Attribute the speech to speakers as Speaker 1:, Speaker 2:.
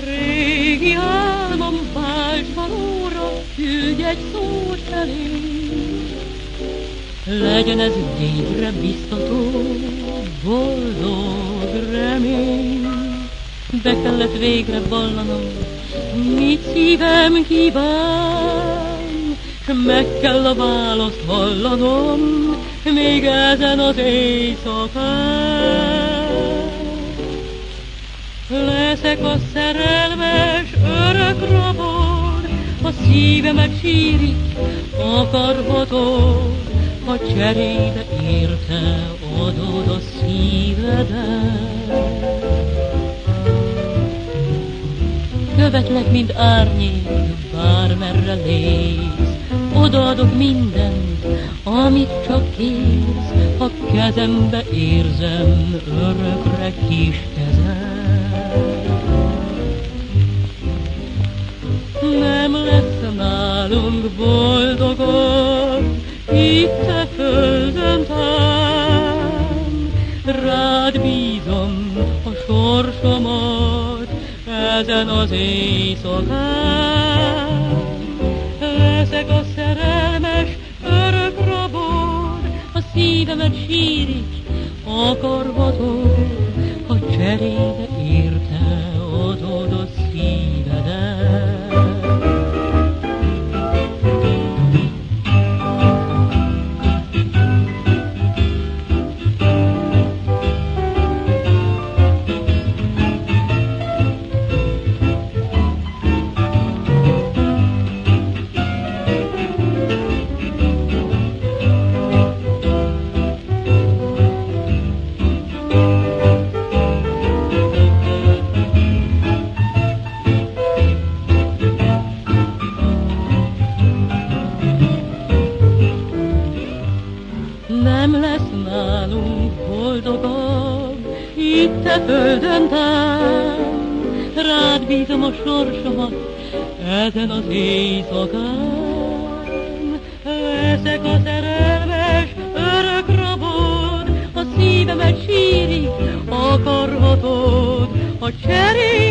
Speaker 1: Régi álmom valóra, küldj egy szót felém, legyen ez névre biztató, boldog remény. Be kellett végre vallanom, mit szívem kíván, meg kell a választ vallanom, még ezen az éjszakán. Leszek a szerelmes örök rabod, a szívemet sírik, akarhatod, ha cserébe érte adod a szívedet. Követlek, mint árnyék, bármerre lész, odaadok mindent, amit csak kérsz, ha kezembe érzem örökre kis kezem. Nálunk boldogok, itt a földön tán, rád bízom a sorsomat ezen az éjszakán. Leszek a szerelmes örök rabod, a szívemet sírik, akarhatod, ha cserébe boldogabb itt a földön tán. Rád bízom a sorsomat ezen az éjszakán. Leszek a szerelmes örök rabod, a szívemet sírik, akarhatod, a szívedet.